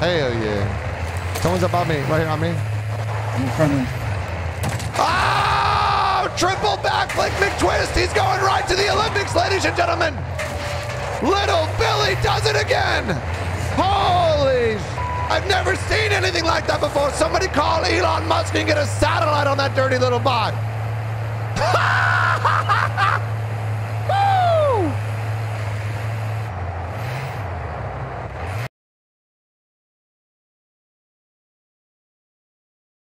Hell yeah. Someone's above me. Right here on me. In front of me. Oh! Triple backflip McTwist. He's going right to the Olympics, ladies and gentlemen. Little Billy does it again. Holy I've never seen anything like that before. Somebody call Elon Musk and get a satellite on that dirty little bot.